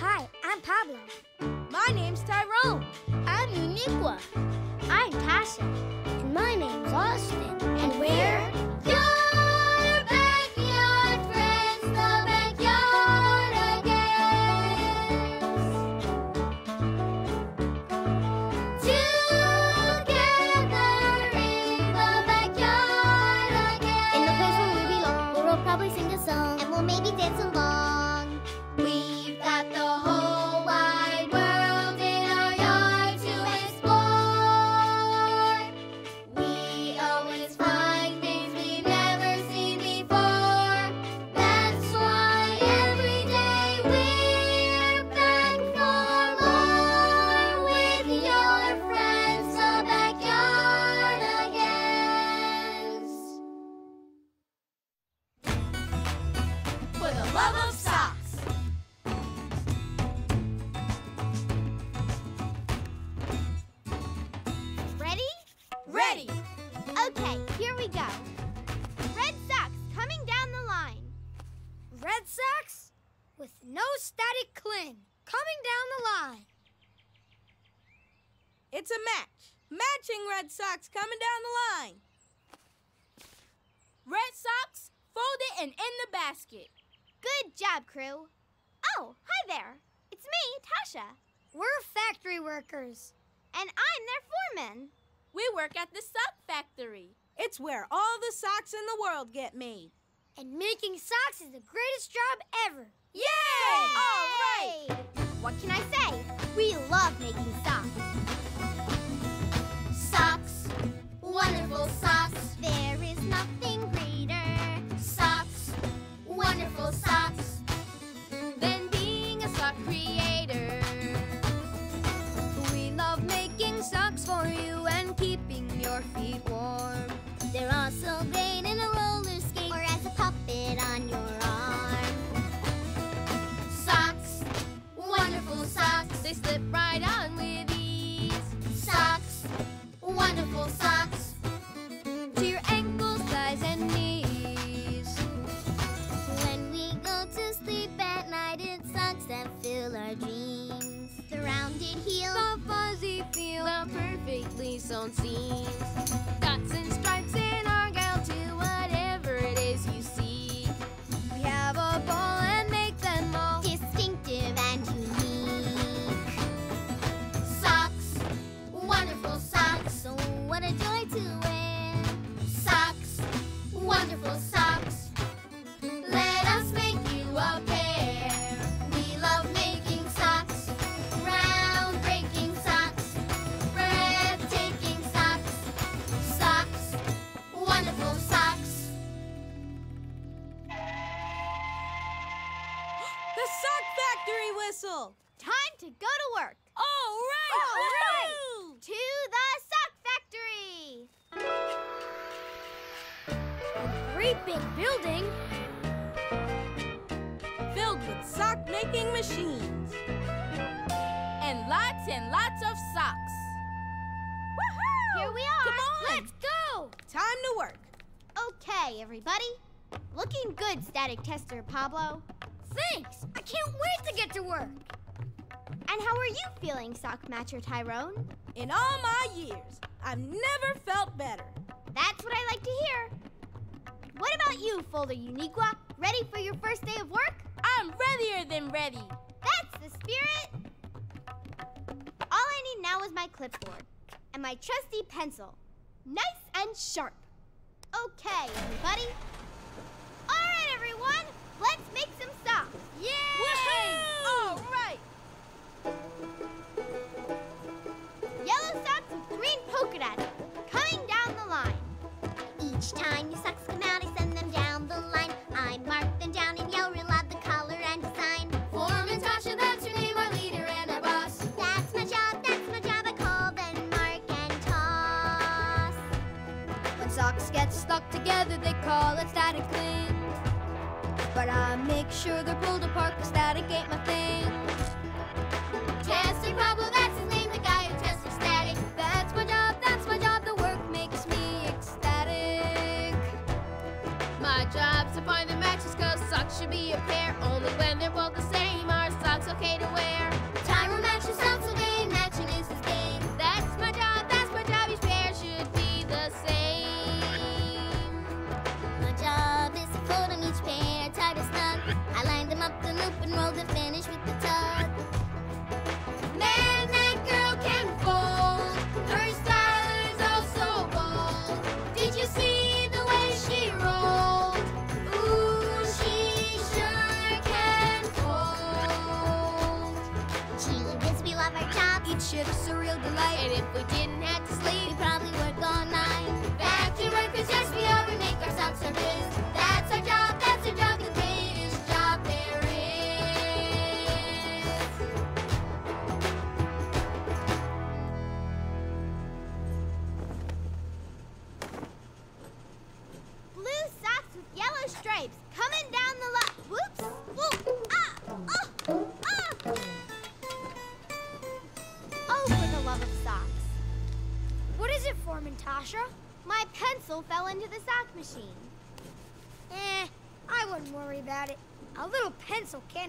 Hi, I'm Pablo. My name's Tyrone. I'm Uniqua. I'm Tasha. And my name's Austin. Socks coming down the line. Red socks, fold it and in the basket. Good job, crew. Oh, hi there. It's me, Tasha. We're factory workers. And I'm their foreman. We work at the sock factory. It's where all the socks in the world get made. And making socks is the greatest job ever. Yay! All right. What can I say? We love making socks. Socks, wonderful socks. There is nothing greater. Socks, wonderful socks. than being a sock creator. We love making socks for you and keeping your feet warm. They're also great in a roller perfectly sewn seams. Socks. Woohoo! Here we are. Come on. Let's go. Time to work. Okay, everybody. Looking good, static tester Pablo. Thanks. I can't wait to get to work. And how are you feeling, sock matcher Tyrone? In all my years, I've never felt better. That's what I like to hear. What about you, Folder Uniqua? Ready for your first day of work? I'm readier than ready. That's the spirit. All I need now is my clipboard and my trusty pencil. Nice and sharp. Okay, everybody. All right, everyone. Let's make some socks. Yay! All sure they're pulled apart, cause static ain't my thing.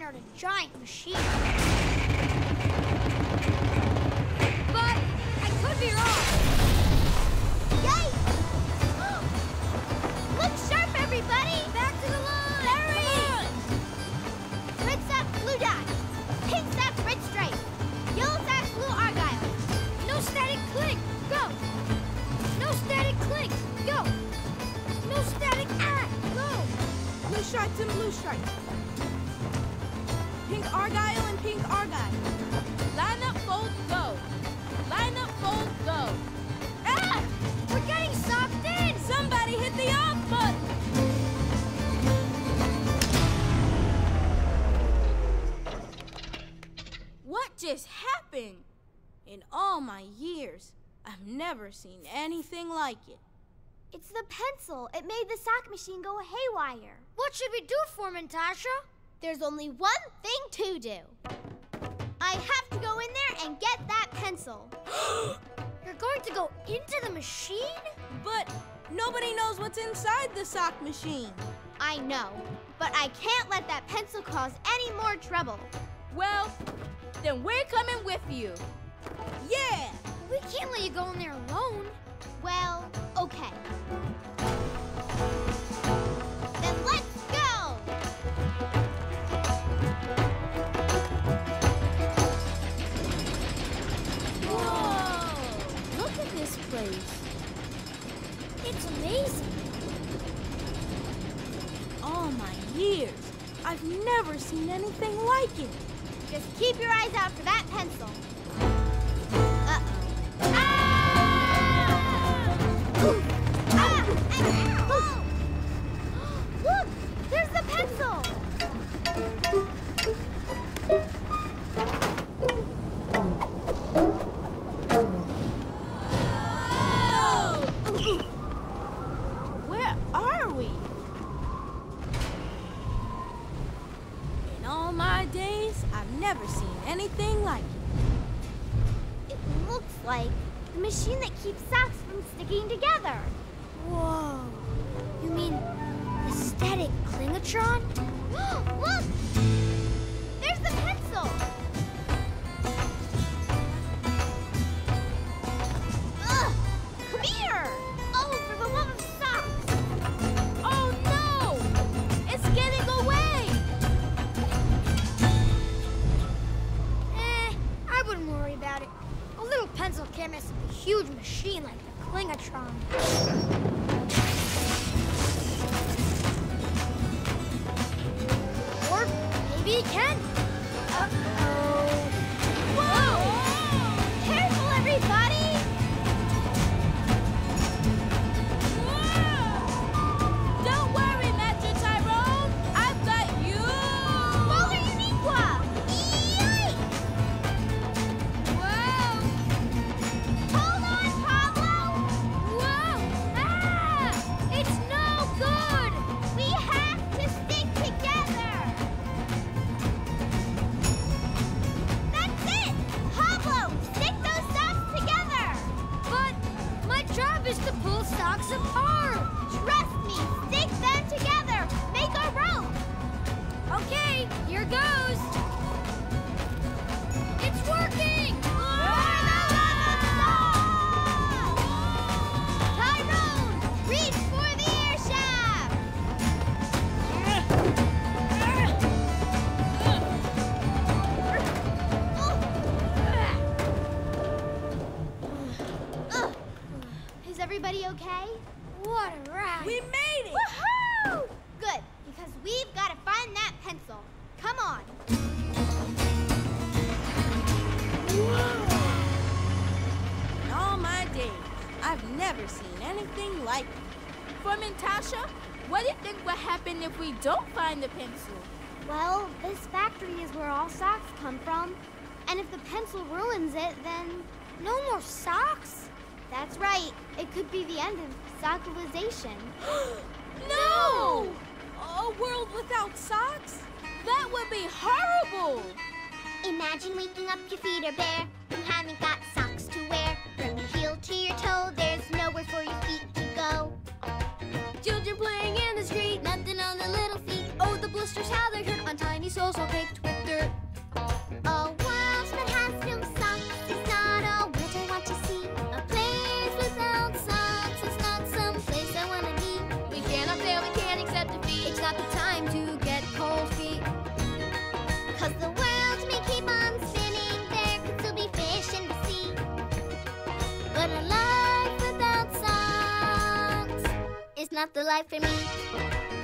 out a giant machine. never seen anything like it. It's the pencil. It made the sock machine go haywire. What should we do, Foreman Tasha? There's only one thing to do. I have to go in there and get that pencil. You're going to go into the machine? But nobody knows what's inside the sock machine. I know, but I can't let that pencil cause any more trouble. Well, then we're coming with you. Yeah! We can't let you go in there alone. Well, okay. Then let's go! Whoa! Look at this place. It's amazing. All my years, I've never seen anything like it. Just keep your eyes out for that pencil. sticking together. Whoa. You mean aesthetic Klingatron? pencil ruins it, then no more socks? That's right. It could be the end of sock no! no! A world without socks? That would be horrible! Imagine waking up, your feet are bare. You haven't got socks to wear. From your heel to your toe, there's nowhere for your feet to go. Children playing in the street, nothing on their little feet. Oh, the blisters, how they hurt on tiny soles all caked with dirt. Oh, not the life for me.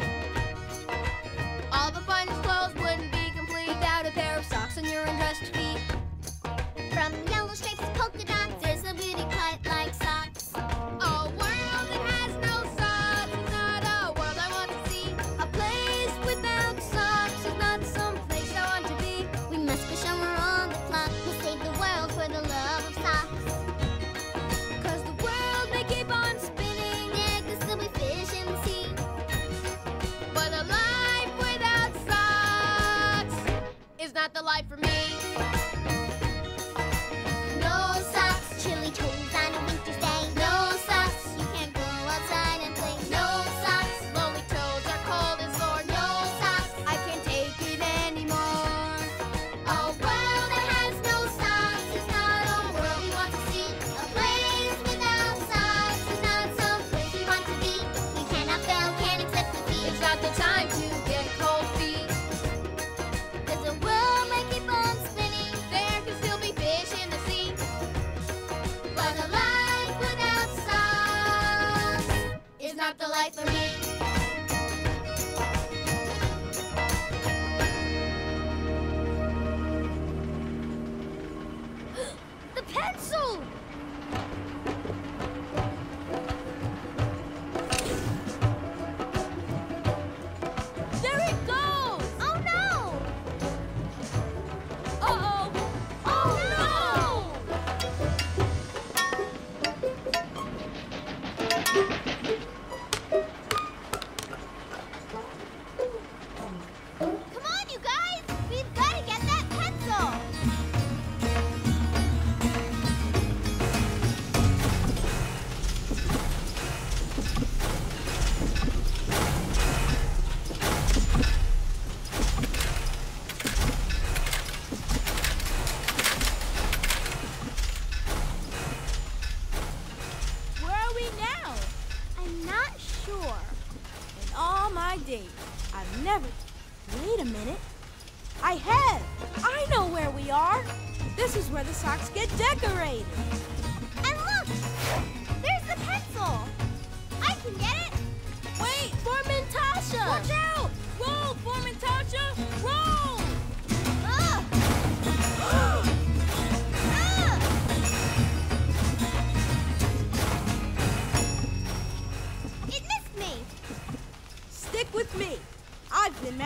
the life for me.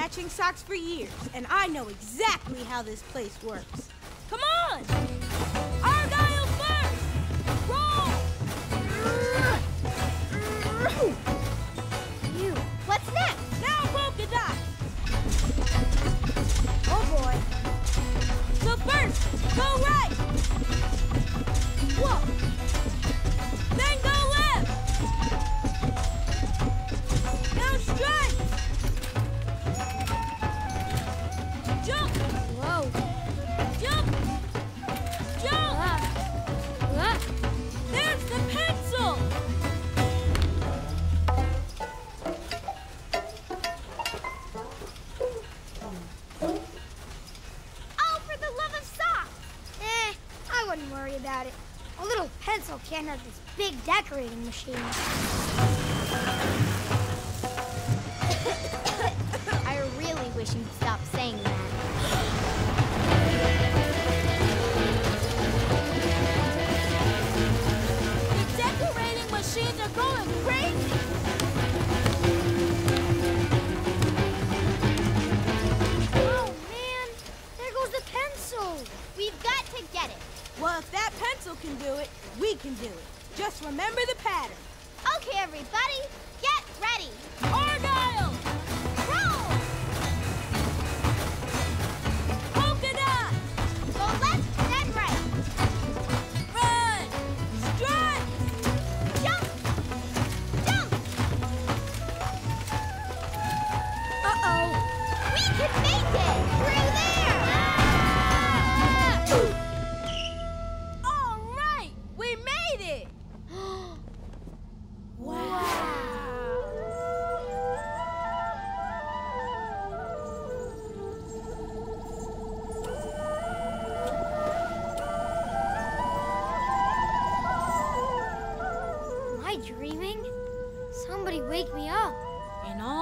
matching socks for years, and I know exactly how this place works. Come on! Argyle first! Roll! You, what's next? Now polka dots! Oh boy. So first, go right! Whoa! of this big decorating machine. it. We can do it. Just remember the pattern. Okay, everybody, get ready. Argyle!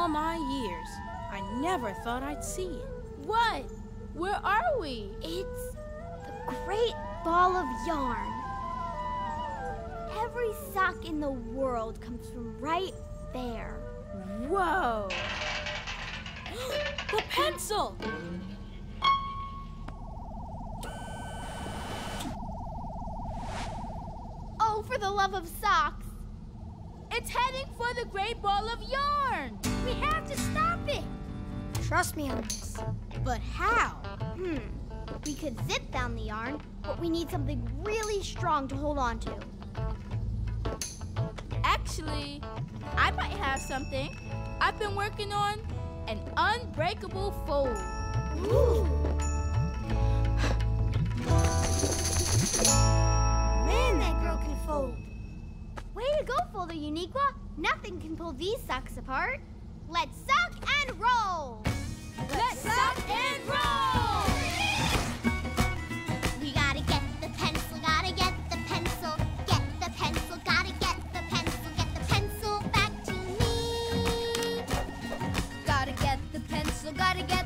all my years. I never thought I'd see it. What? Where are we? It's the great ball of yarn. Every sock in the world comes from right there. Whoa! the pencil! the great ball of yarn. We have to stop it. Trust me on this. But how? Hmm. We could zip down the yarn, but we need something really strong to hold on to. Actually, I might have something. I've been working on an unbreakable fold. Ooh. Man, that girl can fold. To go, Folder Uniqua. Nothing can pull these socks apart. Let's suck and roll! Let's, Let's suck and roll! We gotta get the pencil, gotta get the pencil, get the pencil, gotta get the pencil, get the pencil back to me. Gotta get the pencil, gotta get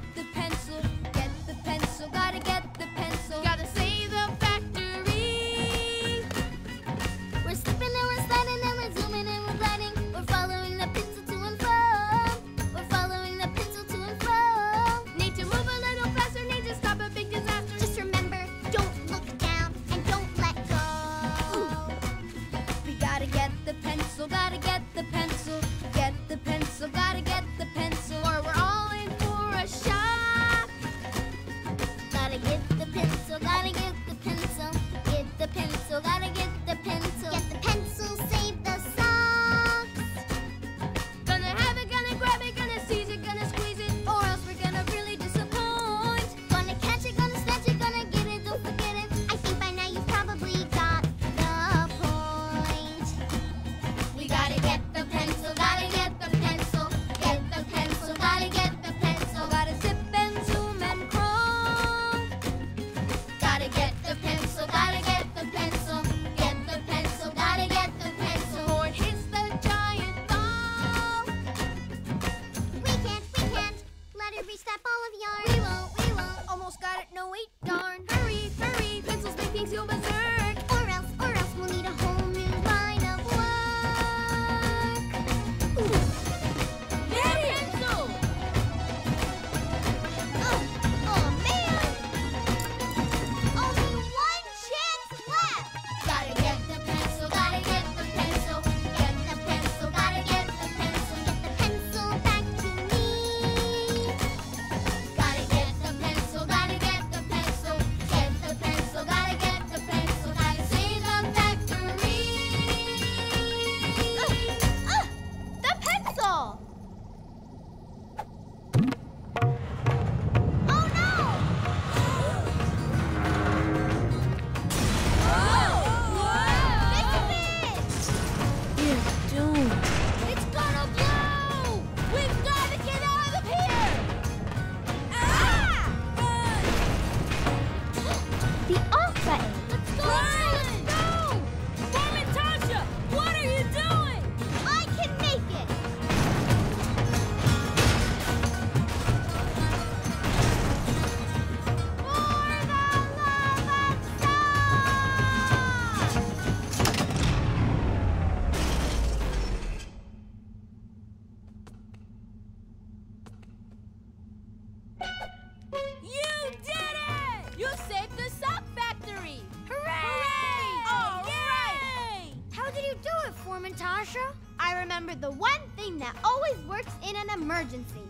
I remember the one thing that always works in an emergency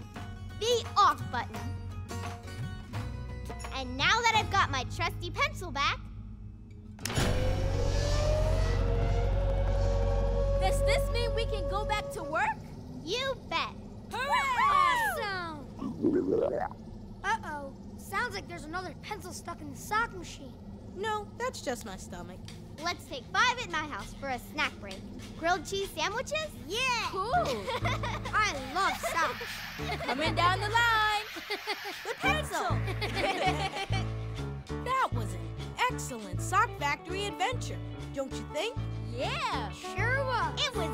the off button. And now that I've got my trusty pencil back, Does this mean we can go back to work? you bet. Hooray! Awesome! Uh-oh. Sounds like there's another pencil stuck in the sock machine. No, that's just my stomach. Let's take five at my house for a snack break. Grilled cheese sandwiches? Yeah! Cool. I love socks. Coming down the line. The pencil. that was an excellent sock factory adventure, don't you think? Yeah. Sure was. It was